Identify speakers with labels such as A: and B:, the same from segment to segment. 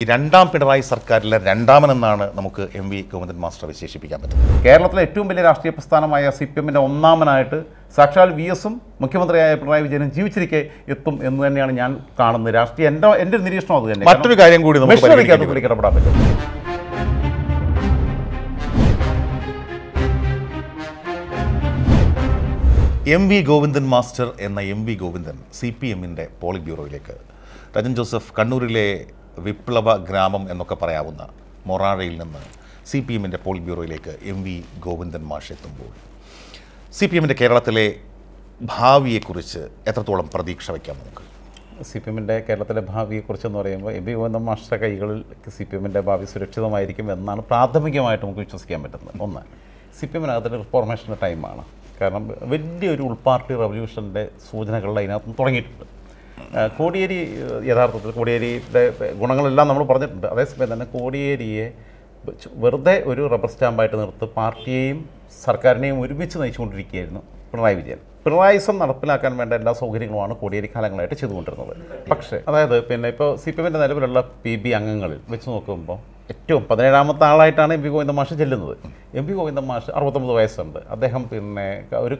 A: രണ്ടാം പിണറായി സർക്കാരിലെ രണ്ടാമനെന്നാണ് നമുക്ക് M V Govindan master വിശേഷിപ്പിക്കാൻ പറ്റുന്നത്.
B: കേരളത്തിലെ ഏറ്റവും വലിയ രാഷ്ട്രീയ പ്രസ്ഥാനമായ സി പി എമ്മിന്റെ ഒന്നാമനായിട്ട് സാക്ഷാൽ വി എസും മുഖ്യമന്ത്രിയായ പിണറായി വിജയനും ജീവിച്ചിരിക്കെ എത്തും എന്ന് തന്നെയാണ് ഞാൻ കാണുന്നത്. രാഷ്ട്രീയ എന്റെ എന്റെ നിരീക്ഷണം അത് തന്നെ
A: മറ്റൊരു കാര്യം കൂടി നമുക്ക്
B: ഇടപെടാൻ പറ്റും.
A: എം വി ഗോവിന്ദൻ മാസ്റ്റർ എന്ന M V Govindan C P എമ്മിന്റെ പോളിറ്റ് ബ്യൂറോയിലേക്ക്. രജൻ ജോസഫ് കണ്ണൂരിലെ വിപ്ലവ ഗ്രാമം എന്നൊക്കെ പറയാവുന്ന മൊറാഴയിൽ നിന്ന് സി പി എമ്മിന്റെ പോൾ ബ്യൂറോയിലേക്ക് എം വി ഗോവിന്ദൻ മാഷ് എത്തുമ്പോൾ സി പി എമ്മിന്റെ കേരളത്തിലെ ഭാവിയെക്കുറിച്ച് എത്രത്തോളം പ്രതീക്ഷ വയ്ക്കാം നമുക്ക്?
B: സി പി എമ്മിന്റെ കേരളത്തിലെ ഭാവിയെക്കുറിച്ചെന്ന് പറയുമ്പോൾ എം പി ഗോവിന്ദൻ മാഷിന്റെ കൈകളിൽ സി പി എമ്മിന്റെ ഭാവി സുരക്ഷിതമായിരിക്കും എന്നാണ് പ്രാഥമികമായിട്ട് നമുക്ക് വിശ്വസിക്കാൻ പറ്റുന്നത്. ഒന്ന് സി പി എമ്മിനകത്തൊരു റിഫോർമേഷന്റെ ടൈമാണ് കാരണം വലിയൊരു ഉൾപാർട്ടി റവല്യൂഷന്റെ സൂചനകൾ അതിനകത്ത് തുടങ്ങിയിട്ടുണ്ട്. കോടിയേരി യഥാർത്ഥത്തിൽ കോടിയേരിയുടെ ഗുണങ്ങളെല്ലാം നമ്മൾ പറഞ്ഞിട്ടുണ്ട്. അതേസമയം തന്നെ കോടിയേരിയെ വെറുതെ ഒരു റബ്ബർ സ്റ്റാമ്പായിട്ട് നിർത്ത് പാർട്ടിയെയും സർക്കാരിനെയും ഒരുമിച്ച് നയിച്ചുകൊണ്ടിരിക്കുകയായിരുന്നു പിണറായി വിജയൻ. പിണറായിസം നടപ്പിലാക്കാൻ വേണ്ട എല്ലാ സൗകര്യങ്ങളുമാണ് കോടിയേരി കാലങ്ങളായിട്ട് ചെയ്തുകൊണ്ടിരുന്നത്. പക്ഷേ അതായത് പിന്നെ ഇപ്പോൾ സി പി എമ്മിന്റെ നിലവിലുള്ള പി ബി അംഗങ്ങളിൽ വെച്ച് നോക്കുമ്പോൾ ഏറ്റവും പതിനേഴാമത്തെ ആളായിട്ടാണ് എം പി ഗോവിന്ദ മാഷ് ചെല്ലുന്നത്. എം പി ഗോവിന്ദ മാഷ് അറുപത്തൊമ്പത് വയസ്സുണ്ട്. അദ്ദേഹം പിന്നെ ഒരു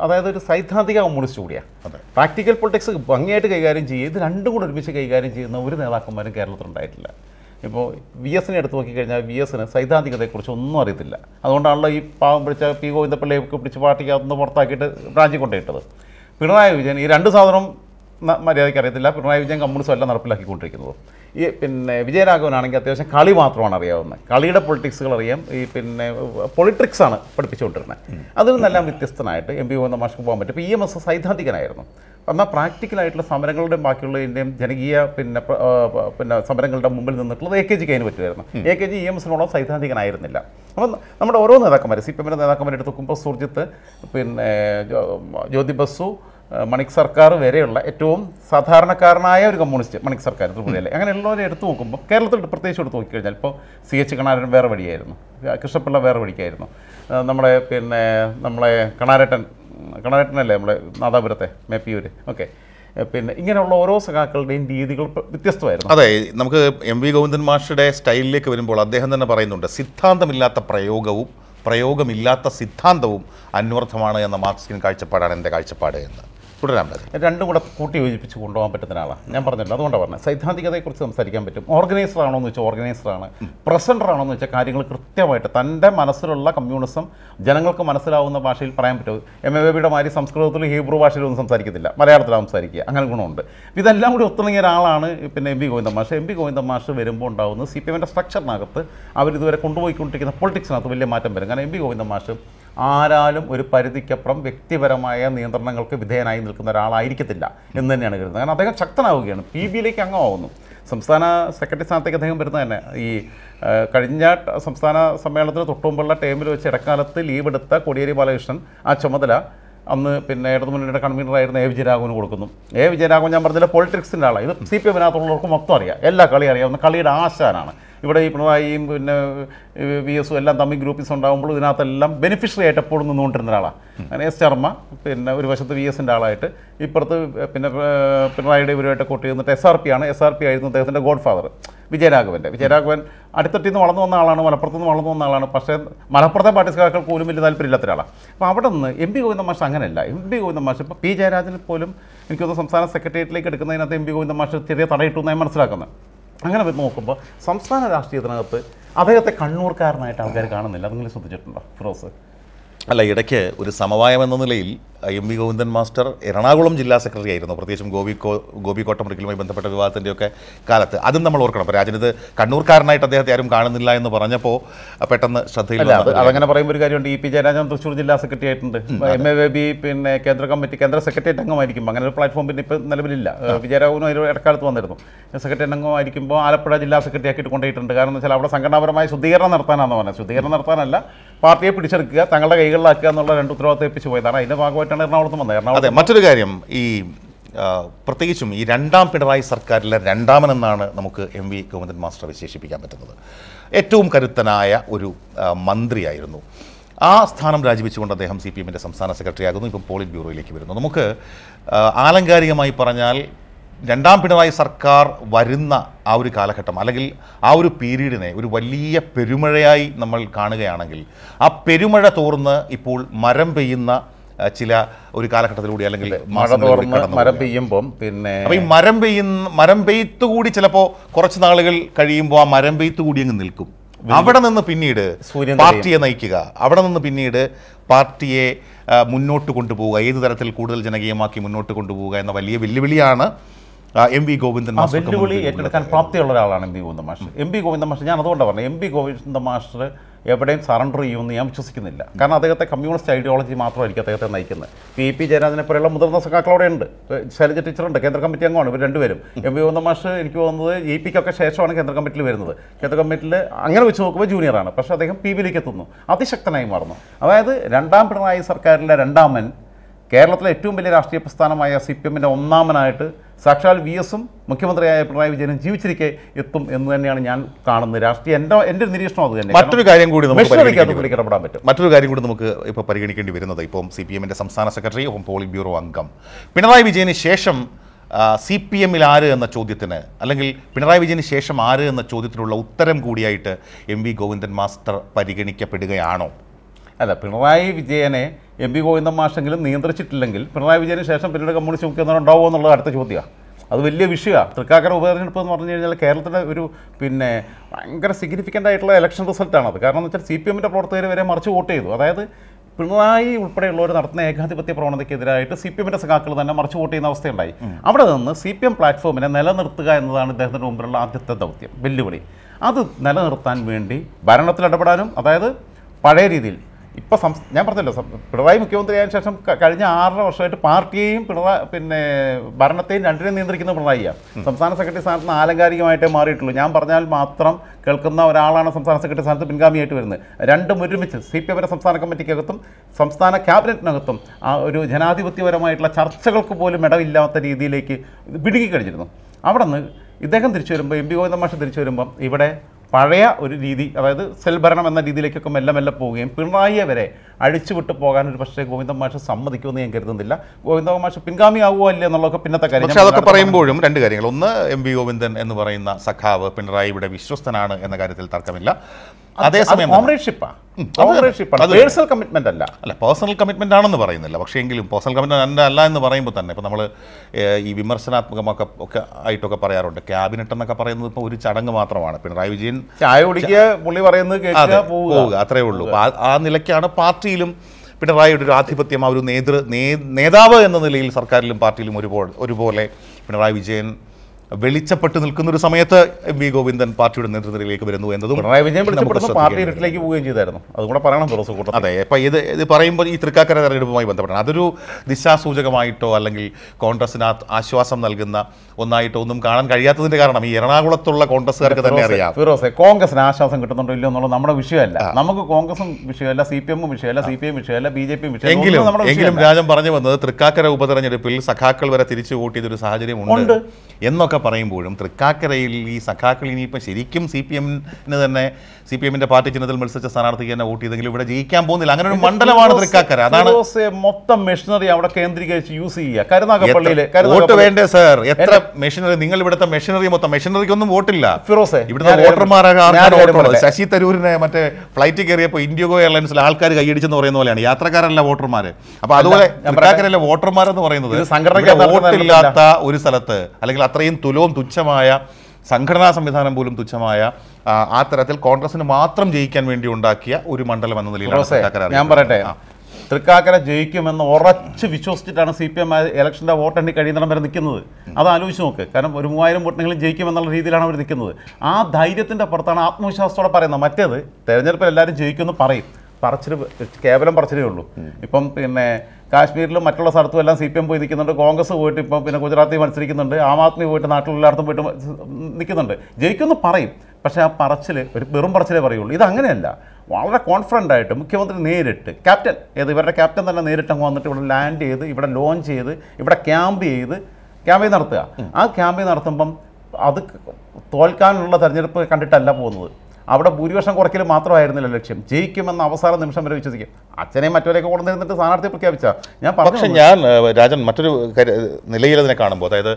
B: അതായത് ഒരു സൈദ്ധാന്തിക കമ്മ്യൂണിസ്റ്റ് കൂടിയാണ് പ്രാക്ടിക്കൽ പൊളിറ്റിക്സ് ഭംഗിയായിട്ട് കൈകാര്യം ചെയ്യുക ഇത് രണ്ടും കൂടെ ഒരുമിച്ച് കൈകാര്യം ചെയ്യുന്ന ഒരു നേതാക്കന്മാരും കേരളത്തിലുണ്ടായിട്ടില്ല ഇപ്പോൾ വി എസിനെ എടുത്ത് നോക്കിക്കഴിഞ്ഞാൽ വി എസിന് സൈദ്ധാന്തികതയെക്കുറിച്ച് ഒന്നും അറിയത്തില്ല. അതുകൊണ്ടാണല്ലോ ഈ പാവം പിടിച്ച പി ഗോവിന്ദപ്പിള്ളയൊക്കെ പിടിച്ച് പാർട്ടിക്കകത്തുനിന്ന് പുറത്താക്കിയിട്ട് ബ്രാഞ്ചിൽ കൊണ്ടുപോയിട്ടത്. പിണറായി വിജയൻ ഈ രണ്ട് സാധനവും ന- മര്യാദയ്ക്ക് അറിയത്തില്ല. പിണറായി വിജയൻ കമ്മ്യൂണിസം എല്ലാം നടപ്പിലാക്കിക്കൊണ്ടിരിക്കുന്നത്. ഈ പിന്നെ വിജയരാഘവനാണെങ്കിൽ അത്യാവശ്യം കളി മാത്രമാണ് അറിയാവുന്നത്. കളിയുടെ പൊളിറ്റിക്സുകൾ അറിയാം. ഈ പിന്നെ പൊളിറ്റിക്സ് ആണ് പഠിപ്പിച്ചുകൊണ്ടിരുന്നത്. അതിൽ നിന്നെല്ലാം വ്യത്യസ്തനായിട്ട് എം പി ഗോവിന്ദ മാഷ്ക്ക് പോകാൻ പറ്റും. ഇപ്പോൾ ഇ എം എസ് സൈദ്ധാന്തികനായിരുന്നു. എന്നാൽ പ്രാക്ടിക്കലായിട്ടുള്ള സമരങ്ങളുടെയും ബാക്കിയുള്ളതിന്റെയും ജനകീയ പിന്നെ പിന്നെ സമരങ്ങളുടെ മുമ്പിൽ നിന്നിട്ടുള്ളത് എ കെ ജി അതിന് പറ്റുമായിരുന്നു. A K G E M എസിനോളം സൈദ്ധാന്തികനായിരുന്നില്ല. അപ്പം നമ്മുടെ ഓരോ നേതാക്കന്മാർ സി പി എമ്മിന്റെ നേതാക്കന്മാരെടുത്ത് സുർജിത്ത് പിന്നെ ജ്യോതി ബസു മണിക് സർക്കാർ വരെയുള്ള ഏറ്റവും സാധാരണക്കാരനായ ഒരു കമ്മ്യൂണിസ്റ്റ് മണിക് സർക്കാർ ത്രിപുരയിലെ. അങ്ങനെയുള്ളവരെ എടുത്തു നോക്കുമ്പോൾ കേരളത്തിൽ പ്രത്യേകിച്ച് എടുത്ത് നോക്കിക്കഴിഞ്ഞാൽ ഇപ്പോൾ സി എച്ച് കണാരൻ വേറെ വഴിയായിരുന്നു. കൃഷ്ണപിള്ള വേറെ വഴിക്കായിരുന്നു. നമ്മളെ പിന്നെ നമ്മളെ കണാരട്ടൻ കണാരട്ടനല്ലേ നമ്മളെ നാദാപുരത്തെ മേപ്പിയൂർ ഓക്കെ. പിന്നെ ഇങ്ങനെയുള്ള ഓരോ സഖാക്കളുടെയും രീതികൾ വ്യത്യസ്തമായിരുന്നു.
A: അതെ നമുക്ക് എം വി ഗോവിന്ദൻ മാഷയുടെ സ്റ്റൈലിലേക്ക് വരുമ്പോൾ അദ്ദേഹം തന്നെ പറയുന്നുണ്ട് സിദ്ധാന്തമില്ലാത്ത പ്രയോഗവും പ്രയോഗമില്ലാത്ത സിദ്ധാന്തവും അന്വർത്ഥമാണ് എന്ന മാർക്സിൻ കാഴ്ചപ്പാടാണ് എന്റെ കാഴ്ചപ്പാട് എന്ന്. തുടരാം പറ്റും
B: രണ്ടും കൂടെ കൂട്ടി യോജിപ്പിച്ച് കൊണ്ടുപോകാൻ പറ്റുന്ന ഒരാളാണ് ഞാൻ പറഞ്ഞില്ല? അതുകൊണ്ടാണ് പറഞ്ഞത് സൈദ്ധാന്തികതയെക്കുറിച്ച് സംസാരിക്കാൻ പറ്റും. ഓർഗനൈസർ ആണോ എന്ന് വെച്ചാൽ ഓർഗനൈസറാണ്. പ്രസന്റർ ആണോ എന്ന് വെച്ചാൽ കാര്യങ്ങൾ കൃത്യമായിട്ട് തന്റെ മനസ്സിലുള്ള കമ്മ്യൂണിസം ജനങ്ങൾക്ക് മനസ്സിലാവുന്ന ഭാഷയിൽ പറയാൻ പറ്റും എം എ ബിയുടെ മാതിരി സംസ്കൃതത്തിൽ ഹീബ്രു ഭാഷയിലൊന്നും സംസാരിക്കത്തില്ല. മലയാളത്തിലാണ് സംസാരിക്കുക. അങ്ങനെ ഗുണമുണ്ട്. ഇതെല്ലാം കൂടി ഒത്തിണങ്ങിയ ഒരാളാണ് പിന്നെ എം പി ഗോവിന്ദ മാഷ്. എം പി ഗോവിന്ദ മാഷ് വരുമ്പോൾ ഉണ്ടാകുന്നത് സി പി എമ്മിന്റെ സ്ട്രക്ചറിനകത്ത് അവരിതുവരെ കൊണ്ടുപോയിക്കൊണ്ടിരിക്കുന്ന പൊളിറ്റിക്സിനകത്ത് വലിയ മാറ്റം വരും. കാരണം എം പി ഗോവിന്ദ മാഷ് ആരാലും ഒരു പരിധിക്കപ്പുറം വ്യക്തിപരമായ നിയന്ത്രണങ്ങൾക്ക് വിധേയനായി നിൽക്കുന്ന ഒരാളായിരിക്കത്തില്ല എന്ന് തന്നെയാണ് കരുതുന്നത്. കാരണം അദ്ദേഹം ശക്തനാവുകയാണ്. പി ബിയിലേക്ക് അംഗമാവുന്നു സംസ്ഥാന സെക്രട്ടറി സ്ഥാനത്തേക്ക് അദ്ദേഹം വരുന്നത് തന്നെ. ഈ കഴിഞ്ഞ സംസ്ഥാന സമ്മേളനത്തിന് തൊട്ടുമുമ്പുള്ള ടൈമിൽ വെച്ച് ഇടക്കാലത്ത് ലീവ് എടുത്ത കോടിയേരി ബാലകൃഷ്ണൻ ആ ചുമതല അന്ന് പിന്നെ ഇടതുമുന്നണിയുടെ കൺവീനറായിരുന്ന എ. വിജയരാഘവന് കൊടുക്കുന്നു. എ. വിജയരാഘവൻ ഞാൻ പറഞ്ഞില്ല പൊളിറ്റിക്സിന്റെ ആളാണ് ഇത് സി പി എമ്മിനകത്തുള്ളവർക്ക് മൊത്തം അറിയാം. എല്ലാ കളി അറിയാവുന്ന കളിയുടെ ആശാനാണ്. ഇവിടെ ഈ പിണറായിയും പിന്നെ വി എസും എല്ലാം തമ്മിൽ ഗ്രൂപ്പിസ് ഉണ്ടാകുമ്പോൾ ഇതിനകത്തെല്ലാം ബെനിഫിഷ്യറി ആയിട്ട് എപ്പോഴും നിന്നുകൊണ്ടിരുന്ന ഒരാളാണ് അങ്ങനെ എസ് ശർമ്മ പിന്നെ ഒരു വശത്ത് വി എസിന്റെ ആളായിട്ട് ഇപ്പുറത്ത് പിന്നെ പിണറായിയുടെ ഇവരുമായിട്ട് കൂട്ടി നിന്നിട്ട് എസ് ആർ പി ആണ്. എസ് ആർ പി ആയിരുന്നു അദ്ദേഹത്തിന്റെ ഗോഡ് ഫാദർ വിജയരാഘവന്റെ വിജയരാഘവൻ അടുത്തട്ടിൽ നിന്ന് വളർന്നു വന്ന ആളാണ് മലപ്പുറത്ത് നിന്ന് വളർന്നു വന്ന ആളാണ്. പക്ഷേ മലപ്പുറത്തെ പാർട്ടി സഖാക്കൾ പോലും വലിയ താല്പര്യമില്ലാത്ത ഒരാളാണ് അപ്പോൾ അവിടെ നിന്ന് എം പി ഗോവിന്ദ മാഷ് അങ്ങനെയല്ല. എം പി ഗോവിന്ദ മാഷ് ഇപ്പോൾ പി ജയരാജന് പോലും എനിക്കൊന്ന് സംസ്ഥാന സെക്രട്ടേറിയറ്റിലേക്ക് എടുക്കുന്നതിനകത്ത് എം പി ഗോവിന്ദ മാഷ് ചെറിയ തടയിട്ടു എന്നായി മനസ്സിലാക്കുന്നത്. അങ്ങനെ നോക്കുമ്പോൾ സംസ്ഥാന രാഷ്ട്രീയത്തിനകത്ത് അദ്ദേഹത്തെ കണ്ണൂർക്കാരനായിട്ട് ആൾക്കാർ കാണുന്നില്ല. അതെങ്കിലും ശ്രദ്ധിച്ചിട്ടുണ്ടോ? ഫിറോസ്?
A: അല്ല ഇടയ്ക്ക് ഒരു സമവായം എന്ന നിലയിൽ M V Govindan master Ernakulam ജില്ലാ സെക്രട്ടറി ആയിരുന്നു. പ്രത്യേകിച്ചും ഗോപി കോ ഗോപി കോട്ടമുറിക്കലുമായി ബന്ധപ്പെട്ട വിവാദത്തിന്റെയൊക്കെ കാലത്ത്. അതും നമ്മൾ ഓർക്കണം. അപ്പോൾ രാജനിത് കണ്ണൂർക്കാരനായിട്ട് അദ്ദേഹത്തെ ആരും കാണുന്നില്ല എന്ന് പറഞ്ഞപ്പോൾ പെട്ടെന്ന് ശ്രദ്ധയിൽ ഒരു
B: അതങ്ങനെ പറയുമ്പോൾ ഒരു കാര്യമുണ്ട്. ഇ പി ജയരാജൻ തൃശ്ശൂർ ജില്ലാ സെക്രട്ടറി ആയിട്ടുണ്ട്. എം എ ബി പിന്നെ കേന്ദ്ര കമ്മിറ്റി കേന്ദ്ര സെക്രട്ടേറിയറ്റ് അംഗമായിരിക്കും അങ്ങനെ ഒരു പ്ലാറ്റ്ഫോം പിന്നെ ഇപ്പോൾ നിലവിലില്ല. വിജയരാഘവനും അതിൽ ഇടക്കാലത്ത് വന്നിരുന്നു. സെക്രട്ടറി അംഗമായിരിക്കുമ്പോൾ ആലപ്പുഴ ജില്ലാ സെക്രട്ടറി ആക്കിയിട്ട് കൊണ്ടുപോയിട്ടുണ്ട്. കാരണം എന്ന് വെച്ചാൽ അവിടെ സംഘടനാപരമായ ശുദ്ധീകരണം നടത്താനാണെന്ന് പറഞ്ഞത്. ശുദ്ധീകരണം നടത്താനല്ല പാർട്ടിയെ പിടിച്ചെടുക്കുക തങ്ങളുടെ കൈകളിലാക്കുക എന്നുള്ള രണ്ട് ഉത്തരവാദിത്തം ഏൽപ്പിച്ച് പോയതാണ്. അതിന്റെ ഭാഗമായിട്ടാണ് എറണാകുളത്ത് വന്നത്. എറണാകുളം
A: അതെ മറ്റൊരു കാര്യം ഈ പ്രത്യേകിച്ചും ഈ രണ്ടാം പിണറായി സർക്കാരിലെ രണ്ടാമനെന്നാണ് നമുക്ക് എം വി ഗോവിന്ദൻ മാസ്റ്റർ വിശേഷിപ്പിക്കാൻ പറ്റുന്നത്. ഏറ്റവും കരുത്തനായ ഒരു മന്ത്രിയായിരുന്നു. ആ സ്ഥാനം രാജിവെച്ചുകൊണ്ട് അദ്ദേഹം സി പി എമ്മിന്റെ സംസ്ഥാന സെക്രട്ടറി ആകുന്നു ഇപ്പം പോളിറ്റ് ബ്യൂറോയിലേക്ക് വരുന്നു. നമുക്ക് ആലങ്കാരികമായി പറഞ്ഞാൽ രണ്ടാം പിണറായി സർക്കാർ വരുന്ന ആ ഒരു കാലഘട്ടം അല്ലെങ്കിൽ ആ ഒരു പീരീഡിനെ ഒരു വലിയ പെരുമഴയായി നമ്മൾ കാണുകയാണെങ്കിൽ ആ പെരുമഴ തോർന്ന് ഇപ്പോൾ മരം പെയ്യുന്ന ചില ഒരു കാലഘട്ടത്തിലൂടെ അല്ലെങ്കിൽ
B: മരം. പെയ്യുമ്പം പിന്നെ
A: അപ്പൊ ഈ മരം പെയ്യുന്ന മരം പെയ്ത്ത് കൂടി ചിലപ്പോൾ കുറച്ച് നാളുകൾ കഴിയുമ്പോൾ ആ മരം പെയ്ത്ത് കൂടി അങ്ങ് നിൽക്കും. അവിടെ നിന്ന് പിന്നീട്
B: സൂര്യൻ
A: പാർട്ടിയെ നയിക്കുക. അവിടെ നിന്ന് പിന്നീട് പാർട്ടിയെ മുന്നോട്ട് കൊണ്ടുപോവുക. ഏത് തരത്തിൽ കൂടുതൽ ജനകീയമാക്കി മുന്നോട്ട് കൊണ്ടുപോവുക എന്ന വലിയ വെല്ലുവിളിയാണ് എം വി ഗോവിന്ദൻ
B: ആ വെല്ലുവിളി ഏറ്റെടുക്കാൻ പ്രാപ്തിയുള്ള ഒരാളാണ് M V Govinda master. M V Govinda master ഞാൻ അതുകൊണ്ടാണ് പറഞ്ഞത് എം വി ഗോവിന്ദ മാസ്റ്റർ എവിടെയും സറണ്ടർ ചെയ്യുമെന്ന് ഞാൻ വിശ്വസിക്കുന്നില്ല. കാരണം അദ്ദേഹത്തെ കമ്മ്യൂണിസ്റ്റ് ഐഡിയോളജി മാത്രമായിരിക്കും അദ്ദേഹത്തെ നയിക്കുന്നത്. പി പി ജയരാജനെ പോലെയുള്ള മുതിർന്ന സഖാക്കൾ അവിടെ ഉണ്ട്. ശൈലജ ടീച്ചറുണ്ട് കേന്ദ്ര കമ്മിറ്റി അംഗമാണ് ഇവർ രണ്ടുപേരും. എം വി ഗോവിന്ദ മാസ്റ്റർ എനിക്ക് തോന്നുന്നത് ഇ പിക്കൊക്കെ ശേഷമാണ് കേന്ദ്ര കമ്മിറ്റിയിൽ വരുന്നത്. കേന്ദ്ര കമ്മിറ്റിയിൽ അങ്ങനെ വെച്ച് നോക്കുമ്പോൾ ജൂനിയറാണ് പക്ഷേ അദ്ദേഹം പി ബിയിലേക്ക് എത്തുന്നു. അതിശക്തനായി മാറുന്നു. അതായത് രണ്ടാം പിണറായി സർക്കാരിലെ രണ്ടാമൻ കേരളത്തിലെ ഏറ്റവും വലിയ രാഷ്ട്രീയ പ്രസ്ഥാനമായ സി പി എമ്മിന്റെ ഒന്നാമനായിട്ട് സാക്ഷാൽ വി എസും മുഖ്യമന്ത്രിയായ പിണറായി വിജയനും ജീവിച്ചിരിക്കെ എത്തും എന്ന് തന്നെയാണ് ഞാൻ കാണുന്നത്. രാഷ്ട്രീയ എന്റെ എന്റെ ഒരു നിരീക്ഷണം അത് തന്നെ.
A: മറ്റൊരു കാര്യം കൂടി നമുക്ക്
B: ഇടപെടാൻ പറ്റും.
A: മറ്റൊരു കാര്യം കൂടി നമുക്ക് ഇപ്പോൾ പരിഗണിക്കേണ്ടി വരുന്നത് ഇപ്പം സി പി എമ്മിന്റെ സംസ്ഥാന സെക്രട്ടറി ഒപ്പം പോളിറ്റ് ബ്യൂറോ അംഗം. പിണറായി വിജയന് ശേഷം സി പി എമ്മിൽ ആര് എന്ന ചോദ്യത്തിന് അല്ലെങ്കിൽ പിണറായി വിജയന് ശേഷം ആര് എന്ന ചോദ്യത്തിനുള്ള ഉത്തരം കൂടിയായിട്ട് എം വി ഗോവിന്ദൻ മാസ്റ്റർ പരിഗണിക്കപ്പെടുകയാണോ?
B: അല്ല പിണറായി വിജയനെ എം പി ഗോവിന്ദൻ മാഷെങ്കിലും നിയന്ത്രിച്ചിട്ടില്ലെങ്കിൽ പിണറായി വിജയന് ശേഷം പിന്നീട് കമ്മ്യൂണിസ്റ്റ് മുഖ്യമന്ത്രി ഉണ്ടാവുമോ എന്നുള്ളത് അടുത്ത ചോദ്യമാണ് അത് വലിയ വിഷയമാണ് തൃക്കാക്കര ഉപതെരഞ്ഞെടുപ്പ് എന്ന് പറഞ്ഞു കഴിഞ്ഞാൽ കേരളത്തിലെ ഒരു പിന്നെ ഭയങ്കര സിഗ്നിഫിക്കന്റ് ആയിട്ടുള്ള ഇലക്ഷൻ റിസൾട്ടാണ് അത്. കാരണം എന്ന് വെച്ചാൽ സി പി എമ്മിന്റെ പ്രവർത്തകർ വരെ മറിച്ച് വോട്ട് ചെയ്തു. അതായത് പിണറായി ഉൾപ്പെടെയുള്ളവർ നടത്തുന്ന ഏകാധിപത്യ പ്രവണതയ്ക്കെതിരായിട്ട് സി പി എമ്മിന്റെ സഖാക്കൾ തന്നെ മറിച്ച് വോട്ട് ചെയ്യുന്ന അവസ്ഥയുണ്ടായി. അവിടെ നിന്ന് സി പി എം പ്ലാറ്റ്ഫോമിനെ നിലനിർത്തുക എന്നതാണ് ഇദ്ദേഹത്തിന്റെ മുമ്പിലുള്ള ആദ്യത്തെ ദൗത്യം. വെല്ലുവിളി. അത് നിലനിർത്താൻ വേണ്ടി ഭരണത്തിൽ ഇടപെടാനും അതായത് പഴയ രീതിയിൽ ഇപ്പം സംസ് ഞാൻ പറഞ്ഞല്ലോ പിണറായി മുഖ്യമന്ത്രിയായ ശേഷം കഴിഞ്ഞ ആറര വർഷമായിട്ട് പാർട്ടിയെയും പിണറായി പിന്നെ ഭരണത്തെയും രണ്ടിനെയും നിയന്ത്രിക്കുന്ന പിണറായിയാണ് സംസ്ഥാന സെക്രട്ടറി സ്ഥാനത്ത് നിന്ന് ആലങ്കാരികമായിട്ടേ മാറിയിട്ടുള്ളൂ. ഞാൻ പറഞ്ഞാൽ മാത്രം കേൾക്കുന്ന ഒരാളാണ് സംസ്ഥാന സെക്രട്ടറി സ്ഥാനത്ത് പിൻഗാമിയായിട്ട് വരുന്നത്. രണ്ടും ഒരുമിച്ച് സി പി എമ്മിന്റെ സംസ്ഥാന കമ്മിറ്റിക്കകത്തും സംസ്ഥാന ക്യാബിനറ്റിനകത്തും ആ ഒരു ജനാധിപത്യപരമായിട്ടുള്ള ചർച്ചകൾക്ക് പോലും ഇടവില്ലാത്ത രീതിയിലേക്ക് വിടുങ്ങിക്കഴിഞ്ഞിരുന്നു അവിടെ നിന്ന് ഇദ്ദേഹം തിരിച്ചു വരുമ്പോൾ എം പി ഗോവിന്ദ മാഷ് തിരിച്ചു വരുമ്പം ഇവിടെ പഴയ ഒരു രീതി അതായത് സെൽ ഭരണം എന്ന രീതിയിലേക്കൊക്കെ മെല്ലെ മെല്ലെ പോവുകയും പിണറായിയെ വരെ അഴിച്ചുവിട്ട് പോകാൻ ഒരു പക്ഷേ ഗോവിന്ദ മാഷ് സമ്മതിക്കുമെന്ന് ഞാൻ കരുതുന്നില്ല. ഗോവിന്ദ മാഷ് പിൻഗാമിയാവുമോ അല്ലേ എന്നുള്ളതൊക്കെ പിന്നത്തെ കാര്യം
A: പക്ഷേ അതൊക്കെ പറയുമ്പോഴും രണ്ട് കാര്യങ്ങൾ. ഒന്ന് എം വി ഗോവിന്ദൻ എന്ന് പറയുന്ന സഖാവ് പിണറായിയുടെ വിശ്വസ്തനാണ് എന്ന കാര്യത്തിൽ തർക്കമില്ല. അതേസമയം അത്
B: പേഴ്സണൽ കമ്മിറ്റ്മെന്റ് അല്ല.
A: അല്ല പേഴ്സണൽ കമ്മിറ്റ്മെന്റ് ആണെന്ന് പറയുന്നില്ല. പക്ഷേ എങ്കിലും പേഴ്സണൽ കമ്മിറ്റ്മെന്റ് അല്ല എന്ന് പറയുമ്പോൾ തന്നെ ഇപ്പോൾ നമ്മൾ ഈ വിമർശനാത്മകമൊക്കെ ഒക്കെ ആയിട്ടൊക്കെ പറയാറുണ്ട്. ക്യാബിനറ്റ് എന്നൊക്കെ പറയുന്നത് ഇപ്പോൾ ഒരു ചടങ്ങ് മാത്രമാണ്. പിണറായി വിജയൻ
B: ചായ കുടിക്കുക പുള്ളി പറയുന്നത് പോവുക.
A: അത്രേ ഉള്ളൂ. ആ- നിലയ്ക്കാണ് പാർട്ടിയിലും പിണറായിയുടെ ഒരു ആധിപത്യം ആ ഒരു നേതൃ നേതാവ് എന്ന നിലയിൽ സർക്കാരിലും പാർട്ടിയിലും ഒരുപോലെ ഒരുപോലെ പിണറായി വിജയൻ വെളിച്ചപ്പെട്ട് നിൽക്കുന്ന ഒരു സമയത്ത് എം വി ഗോവിന്ദൻ പാർട്ടിയുടെ നേതൃത്വത്തിലേക്ക് വരുന്നു എന്നതും
B: പിണറായി വിജയൻ വിളിച്ചപ്പെടുന്ന പാർട്ടി ഇരട്ടിലേക്ക് പോവുകയും ചെയ്തായിരുന്നു. അതും കൂടെ പറയണം തുറസ് കൂട്ടം
A: അതെ ഇപ്പം ഇത് ഇത് പറയുമ്പോൾ ഈ തൃക്കാക്കര തെരഞ്ഞെടുപ്പുമായി ബന്ധപ്പെട്ടാണ്. അതൊരു ദിശാസൂചകമായിട്ടോ അല്ലെങ്കിൽ കോൺഗ്രസിന് ആശ്വാസം നൽകുന്ന ഒന്നായിട്ടോ ഒന്നും കാണാൻ കഴിയാത്തതിന്റെ കാരണം ഈ എറണാകുളത്തുള്ള കോൺഗ്രസ്സുകാർക്ക് തന്നെ അറിയാം.
B: ഫിറോസെ കോൺഗ്രസിന് ആശ്വാസം കിട്ടുന്നുണ്ടോ ഇല്ലയോ എന്നുള്ളത് നമ്മുടെ വിഷയമല്ല. നമുക്ക് കോൺഗ്രസും വിഷയമല്ല സി പി എമ്മും വിഷയമല്ല സി പി എം വിഷയമല്ല ബി ജെ വിഷയമല്ല
A: എങ്കിലും എങ്കിലും
B: രാജം
A: രാജൻ പറഞ്ഞു വന്നത് തൃക്കാക്കര ഉപതെരഞ്ഞെടുപ്പിൽ സഖാക്കൾ വരെ തിരിച്ചു കൂട്ടിയതൊരു സാഹചര്യം ഉണ്ട്. എന്നൊക്കെ പറയുമ്പോഴും തൃക്കാക്കരയിൽ ഈ സഖാക്കൾ ഇനിയിപ്പോൾ ശരിക്കും സി പി എമ്മിന് തന്നെ സി പി എമ്മിന്റെ പാർട്ടി ചിഹ്നത്തിൽ മത്സരിച്ച സ്ഥാനാർത്ഥിക്ക് തന്നെ വോട്ട് ചെയ്തെങ്കിലും ഇവിടെ ജയിക്കാൻ പോകുന്നില്ല. അങ്ങനെ ഒരു മണ്ഡലമാണ് തൃക്കാക്കര. അതാണ്
B: മൊത്തം മെഷീനറി അവിടെ കേന്ദ്രീകരിച്ച് യൂസ് ചെയ്യുക.
A: കരുനാഗപ്പള്ളിയിൽ വോട്ട് വേണ്ടേ സർ? എത്ര മെഷീനറി? നിങ്ങൾ ഇവിടുത്തെ മെഷീനറി മൊത്തം മെഷീനറിക്കൊന്നും വോട്ടില്ല.
B: ഫിറോസെ
A: ഇവിടുത്തെ
B: വോട്ടർമാരാണ്.
A: ശശി തരൂരിനെ മറ്റേ ഫ്ലൈറ്റ് കയറിയപ്പോൾ ഇൻഡിഗോ എയർലൈൻസിൽ ആൾക്കാർ കൈയടിച്ചെന്ന് പറയുന്ന പോലെയാണ്. യാത്രക്കാരല്ല വോട്ടർമാർ അപ്പൊ അതുപോലെ തൃക്കാക്കരയിലെ വോട്ടർമാരെന്ന് പറയുന്നത് വോട്ടില്ലാത്ത ഒരു സ്ഥലത്ത് അല്ലെങ്കിൽ അത്രയും തുലവും തുച്ഛമായ സംഘടനാ സംവിധാനം പോലും തുച്ഛമായ ആ, തരത്തിൽ കോൺഗ്രസിന് മാത്രം ജയിക്കാൻ വേണ്ടി ഉണ്ടാക്കിയ ഒരു മണ്ഡലം എന്ന നിലയിൽ
B: ഞാൻ പറയട്ടെ. തൃക്കാക്കര ജയിക്കുമെന്ന് ഉറച്ച് വിശ്വസിച്ചിട്ടാണ് സി പി എം ഇലക്ഷന്റെ വോട്ട് എണ്ണി കഴിയുന്നിടം വരെ നിൽക്കുന്നത്. അത് ആലോചിച്ച് നോക്ക്. കാരണം ഒരു മൂവായിരം വോട്ടിനെങ്കിലും ജയിക്കുമെന്നുള്ള രീതിയിലാണ് അവർ നിൽക്കുന്നത്. ആ ധൈര്യത്തിന്റെ പുറത്താണ് ആത്മവിശ്വാസത്തോടെ പറയുന്നത്. മറ്റേത് തെരഞ്ഞെടുപ്പിൽ എല്ലാവരും ജയിക്കുമെന്ന് പറയും. പറച്ചിൽ കേവലം പറച്ചിലേ ഉള്ളൂ. ഇപ്പം പിന്നെ കാശ്മീരിലും മറ്റുള്ള സ്ഥലത്തും എല്ലാം സി പി എം പോയി നിൽക്കുന്നുണ്ട് കോൺഗ്രസ് പോയിട്ട് ഇപ്പം പിന്നെ ഗുജറാത്തിൽ മത്സരിക്കുന്നുണ്ട്. ആം ആദ്മി പോയിട്ട് നാട്ടിലെല്ലായിടത്തും പോയിട്ട് നിൽക്കുന്നുണ്ട്. ജയിക്കുമെന്ന് പറയും. പക്ഷേ ആ പറച്ചിൽ ഒരു വെറും പറച്ചിലേ പറയുള്ളൂ. ഇത് അങ്ങനെയല്ല. വളരെ കോൺഫിഡന്റ് ആയിട്ട് മുഖ്യമന്ത്രി നേരിട്ട് ക്യാപ്റ്റൻ ഏത് ഇവരുടെ ക്യാപ്റ്റൻ തന്നെ നേരിട്ട് അങ്ങ് വന്നിട്ട് ഇവിടെ ലാൻഡ് ചെയ്ത് ഇവിടെ ലോഞ്ച് ചെയ്ത് ഇവിടെ ക്യാമ്പ് ചെയ്ത് ക്യാമ്പയിൻ നടത്തുക. ആ ക്യാമ്പയിൻ നടത്തുമ്പം അത് തോൽക്കാനുള്ള തെരഞ്ഞെടുപ്പ് കണ്ടിട്ടല്ല പോകുന്നത്. അവിടെ ഭൂരിപക്ഷം കുറയ്ക്കൽ മാത്രമായിരുന്നില്ല ലക്ഷ്യം. ജയിക്കുമെന്ന് അവസാന നിമിഷം വരെ വിശ്വസിക്കും അച്ഛനെ മറ്റവരെയൊക്കെ കൊണ്ടുവന്നിരുന്നിട്ട് സ്ഥാനാർത്ഥി പ്രഖ്യാപിച്ച. ഞാൻ
A: പക്ഷെ ഞാൻ രാജൻ മറ്റൊരു നിലയിൽ അതിനെ കാണുമ്പോൾ അതായത്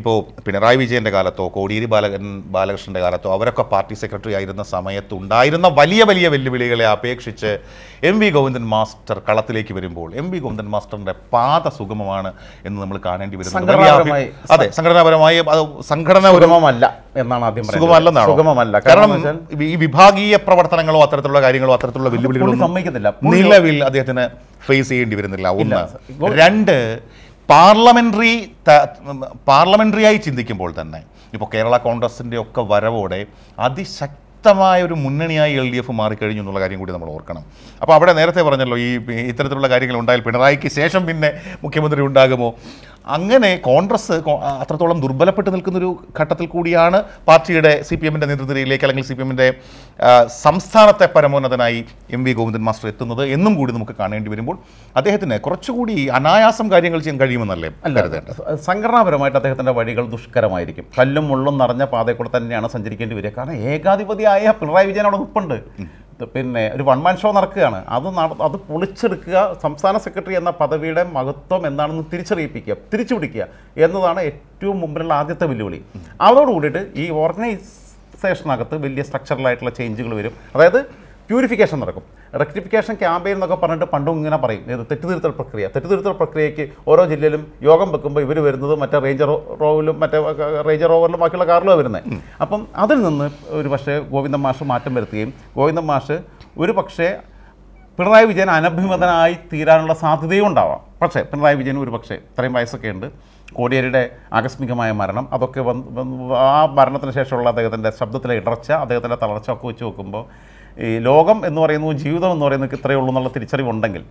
A: ഇപ്പോൾ പിണറായി വിജയന്റെ കാലത്തോ കോടിയേരി ബാലകൻ ബാലകൃഷ്ണന്റെ കാലത്തോ അവരൊക്കെ പാർട്ടി സെക്രട്ടറി ആയിരുന്ന സമയത്ത് ഉണ്ടായിരുന്ന വലിയ വലിയ വെല്ലുവിളികളെ അപേക്ഷിച്ച് എം വി ഗോവിന്ദൻ മാസ്റ്റർ കളത്തിലേക്ക് വരുമ്പോൾ എം വി ഗോവിന്ദൻ മാസ്റ്ററിന്റെ പാത സുഗമമാണ് എന്ന് നമ്മൾ കാണേണ്ടി വരുന്നത്. അതെ സംഘടനാപരമായി അത് സംഘടന
B: സുഗമമല്ല എന്നാണ് ആദ്യം പറയുന്നത്.
A: സുഗമല്ലെന്നാണോ
B: സുഗമമല്ല.
A: കാരണം ഈ വിഭാഗീയ പ്രവർത്തനങ്ങളോ അത്തരത്തിലുള്ള കാര്യങ്ങളോ അത്തരത്തിലുള്ള വെല്ലുവിളികളോ
B: പുള്ളി
A: നിലവിൽ അദ്ദേഹത്തിന് ഫേസ് ചെയ്യേണ്ടി വരുന്നില്ല. ഒന്ന്. രണ്ട് പാർലമെന്ററി പാർലമെന്ററിയായി ചിന്തിക്കുമ്പോൾ തന്നെ ഇപ്പോൾ കേരള കോൺഗ്രസിന്റെ ഒക്കെ വരവോടെ അതിശക്തമായ ഒരു മുന്നണിയായി എൽ ഡി എഫ് മാറിക്കഴിഞ്ഞു എന്നുള്ള കാര്യം കൂടി നമ്മൾ ഓർക്കണം. അപ്പോൾ അവിടെ നേരത്തെ പറഞ്ഞല്ലോ ഈ ഇത്തരത്തിലുള്ള കാര്യങ്ങൾ ഉണ്ടായാൽ പിണറായിക്ക് ശേഷം പിന്നെ മുഖ്യമന്ത്രി ഉണ്ടാകുമോ? അങ്ങനെ കോൺഗ്രസ് അത്രത്തോളം ദുർബലപ്പെട്ട് നിൽക്കുന്നൊരു ഘട്ടത്തിൽ കൂടിയാണ് പാർട്ടിയുടെ സി പി എമ്മിന്റെ നേതൃത്വത്തിലേക്ക് അല്ലെങ്കിൽ സി പി എമ്മിന്റെ സംസ്ഥാനത്തെ പരമോന്നതനായി എം വി ഗോവിന്ദൻ മാസ്റ്റർ എത്തുന്നത് എന്നും കൂടി നമുക്ക് കാണേണ്ടി വരുമ്പോൾ അദ്ദേഹത്തിന് കുറച്ചുകൂടി അനായാസം കാര്യങ്ങൾ ചെയ്യാൻ കഴിയുമെന്നല്ലേ കരുതേണ്ടത്?
B: സംഘടനാപരമായിട്ട് അദ്ദേഹത്തിന്റെ വഴികൾ ദുഷ്കരമായിരിക്കും. കല്ലും മുള്ളും നിറഞ്ഞ പാതയിൽ കൂടെ തന്നെയാണ് സഞ്ചരിക്കേണ്ടി വരിക. കാരണം ഏകാധിപതിയായ പിണറായി വിജയൻ അവിടെ നിൽപ്പുണ്ട്. ഇത് പിന്നെ ഒരു വൺ മാൻ ഷോ നടക്കുകയാണ്. അത് അത് പൊളിച്ചെടുക്കുക സംസ്ഥാന സെക്രട്ടറി എന്ന പദവിയുടെ മഹത്വം എന്താണെന്ന് തിരിച്ചറിയിപ്പിക്കുക തിരിച്ചുപിടിക്കുക എന്നതാണ് ഏറ്റവും മുമ്പിലുള്ള ആദ്യത്തെ വെല്ലുവിളി. അതോടുകൂടിയിട്ട് ഈ ഓർഗനൈസേഷനകത്ത് വലിയ സ്ട്രക്ചറലായിട്ടുള്ള ചേഞ്ചുകൾ വരും. അതായത് പ്യൂരിഫിക്കേഷൻ നടക്കും. റെക്ടിഫിക്കേഷൻ ക്യാമ്പയിൻ എന്നൊക്കെ പറഞ്ഞിട്ട് പണ്ടും ഇങ്ങനെ പറയും. ഇത് തെറ്റുതിരുത്തൽ പ്രക്രിയ. തെറ്റുതിരുത്തൽ പ്രക്രിയയ്ക്ക് ഓരോ ജില്ലയിലും യോഗം വെക്കുമ്പോൾ ഇവർ വരുന്നത് മറ്റേ റേഞ്ചർ റോവിലും മറ്റേ റേഞ്ചർ റോവറിലും ബാക്കിയുള്ള കാറിലും വരുന്നത് അപ്പം അതിൽ നിന്ന് ഒരു പക്ഷേ ഗോവിന്ദൻ മാഷ് മാറ്റം വരുത്തുകയും ഗോവിന്ദൻ മാഷ് ഒരു പക്ഷേ പിണറായി വിജയൻ അനഭിമതനായി തീരാനുള്ള സാധ്യതയും ഉണ്ടാവാം. പക്ഷേ പിണറായി വിജയൻ ഒരു പക്ഷേ ഇത്രയും വയസ്സൊക്കെ ഉണ്ട്. കോടിയേരിയുടെ ആകസ്മികമായ മരണം അതൊക്കെ വന്ന് വന്ന് ആ മരണത്തിന് ശേഷമുള്ള അദ്ദേഹത്തിന്റെ ശബ്ദത്തിലെ ഇടർച്ച അദ്ദേഹത്തിന്റെ തളർച്ച ഒക്കെ വെച്ച് നോക്കുമ്പോൾ ഈ ലോകം എന്ന് പറയുന്നത് ജീവിതം എന്ന് പറയുന്നത് ഇത്രയേ ഉള്ളൂ എന്നുള്ള തിരിച്ചറിവുണ്ടെങ്കിൽ.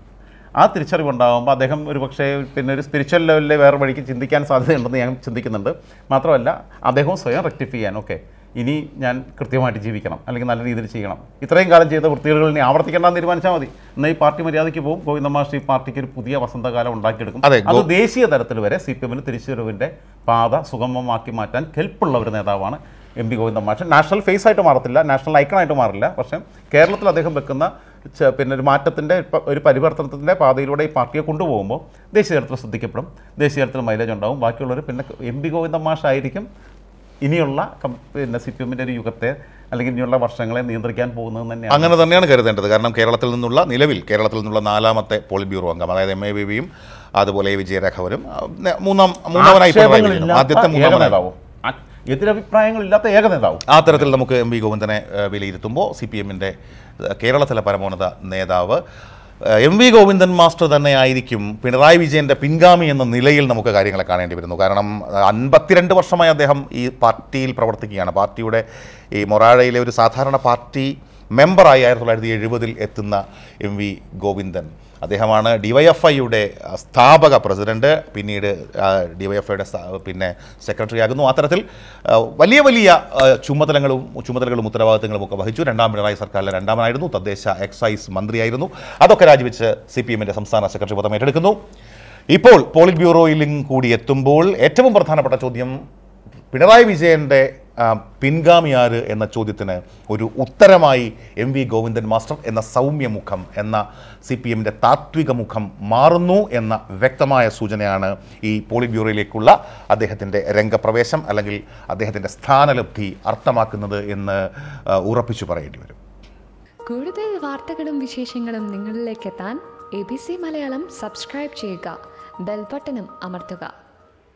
B: ആ തിരിച്ചറിവുണ്ടാകുമ്പോൾ അദ്ദേഹം ഒരു പക്ഷേ പിന്നെ ഒരു സ്പിരിച്വൽ ലെവലിലെ വേറെ വഴിക്ക് ചിന്തിക്കാൻ സാധ്യതയുണ്ടെന്ന് ഞാൻ ചിന്തിക്കുന്നുണ്ട്. മാത്രമല്ല അദ്ദേഹവും സ്വയം റെക്ടിഫൈ ചെയ്യാൻ ഓക്കെ ഇനി ഞാൻ കൃത്യമായിട്ട് ജീവിക്കണം അല്ലെങ്കിൽ നല്ല രീതിയിൽ ചെയ്യണം. ഇത്രയും കാലം ചെയ്ത വൃത്തികളിൽ ഇനി ആവർത്തിക്കേണ്ടെന്ന് തീരുമാനിച്ചാൽ മതി. എന്നാൽ ഈ പാർട്ടി മര്യാദയ്ക്ക് പോകും ഗോവിന്ദ മാഷ് ഈ പാർട്ടിക്ക് ഒരു പുതിയ വസന്തകാലം ഉണ്ടാക്കിയെടുക്കും.
A: അതെ,
B: അത് ദേശീയ തലത്തിൽ വരെ സി പി എമ്മിന് തിരിച്ചുവരവിന്റെ പാത സുഗമമാക്കി മാറ്റാൻ കെൽപ്പുള്ള ഒരു നേതാവാണ് എം പി ഗോവിന്ദൻ മാഷൻ നാഷണൽ ഫേസ് ആയിട്ട് മാറത്തില്ല നാഷണൽ ഐക്കണായിട്ട് മാറില്ല. പക്ഷേ കേരളത്തിൽ അദ്ദേഹം വെക്കുന്ന പിന്നെ ഒരു മാറ്റത്തിന്റെ ഒരു പരിവർത്തനത്തിന്റെ പാതയിലൂടെ ഈ പാർട്ടിയെ കൊണ്ടുപോകുമ്പോൾ ദേശീയ തലത്തിൽ ശ്രദ്ധിക്കപ്പെടും ദേശീയ തലത്തിൽ മൈലേജ് ഉണ്ടാവും. ബാക്കിയുള്ളവർ പിന്നെ എം പി ഗോവിന്ദൻ മാഷായിരിക്കും ഇനിയുള്ള പിന്നെ സി പി എമ്മിന്റെ ഒരു യുഗത്തെ അല്ലെങ്കിൽ ഇനിയുള്ള വർഷങ്ങളെ നിയന്ത്രിക്കാൻ പോകുന്നത് തന്നെയാണ്.
A: അങ്ങനെ തന്നെയാണ് കരുതേണ്ടത്. കാരണം കേരളത്തിൽ നിന്നുള്ള നിലവിൽ കേരളത്തിൽ നിന്നുള്ള നാലാമത്തെ പോളിറ്റ് ബ്യൂറോ അംഗം അതായത് എം എ ബിയും അതുപോലെ വിജയരാഘവരും വിജയരാഘവനും മൂന്നാം മൂന്നാമനായി ആദ്യത്തെ
B: ആ- എതിരഭിപ്രായങ്ങളില്ലാത്ത ഏക നേതാവ്.
A: ആ തരത്തിൽ നമുക്ക് എം വി ഗോവിന്ദനെ വിലയിരുത്തുമ്പോൾ സി പി എമ്മിന്റെ കേരളത്തിലെ പരമോന്നത നേതാവ്. എം വി ഗോവിന്ദൻ മാസ്റ്റർ തന്നെ ആയിരിക്കും പിണറായി വിജയന്റെ പിൻഗാമി എന്ന നിലയിൽ നമുക്ക് കാര്യങ്ങളെ കാണേണ്ടി വരുന്നു. കാരണം അൻപത്തിരണ്ട് വർഷമായി അദ്ദേഹം ഈ പാർട്ടിയിൽ പ്രവർത്തിക്കുകയാണ്. പാർട്ടിയുടെ ഈ മൊറാഴയിലെ ഒരു സാധാരണ പാർട്ടി മെമ്പറായി ആയിരത്തി തൊള്ളായിരത്തി എഴുപതിൽ എത്തുന്ന എം വി ഗോവിന്ദൻ. അദ്ദേഹമാണ് ഡിവൈഎഫ്ഐയുടെ സ്ഥാപക പ്രസിഡന്റ്. പിന്നീട് ഡിവൈഎഫ്ഐയുടെ പിന്നെ സെക്രട്ടറി ആകുന്നു. അത്തരത്തിൽ വലിയ വലിയ ചുമതലകളും ചുമതലകളും ഉത്തരവാദിത്തങ്ങളും ഒക്കെ വഹിച്ചു. രണ്ടാം പിണറായി സർക്കാരിലെ രണ്ടാമനായിരുന്നു. തദ്ദേശ എക്സൈസ് മന്ത്രിയായിരുന്നു. അതൊക്കെ രാജിവെച്ച് സി പി എമ്മിന്റെ സംസ്ഥാന സെക്രട്ടറി പദം ഏറ്റെടുക്കുന്നു. ഇപ്പോൾ പോളിറ്റ് ബ്യൂറോയിലും കൂടി എത്തുമ്പോൾ ഏറ്റവും പ്രധാനപ്പെട്ട ചോദ്യം പിണറായി വിജയന്റെ പിൻഗാമി ആര് എന്ന ചോദ്യത്തിന് ഒരു ഉത്തരമായി എം വി ഗോവിന്ദൻ മാസ്റ്റർ എന്ന സൗമ്യമുഖം എന്ന സി പി എമ്മിന്റെ താത്വിക മുഖം മാറുന്നു എന്ന വ്യക്തമായ സൂചനയാണ് ഈ പോളിറ്റ് ബ്യൂറോയിലേക്കുള്ള അദ്ദേഹത്തിന്റെ രംഗപ്രവേശം അല്ലെങ്കിൽ അദ്ദേഹത്തിന്റെ സ്ഥാനലബ്ധി അർത്ഥമാക്കുന്നത് എന്ന് ഉറപ്പിച്ചു പറയേണ്ടി വരും.
C: കൂടുതൽ വാർത്തകളും വിശേഷങ്ങളും നിങ്ങളിലേക്ക് എത്താൻ A B C Malayalam subscribe ചെയ്യുക. ബെൽബട്ടനും അമർത്തുക.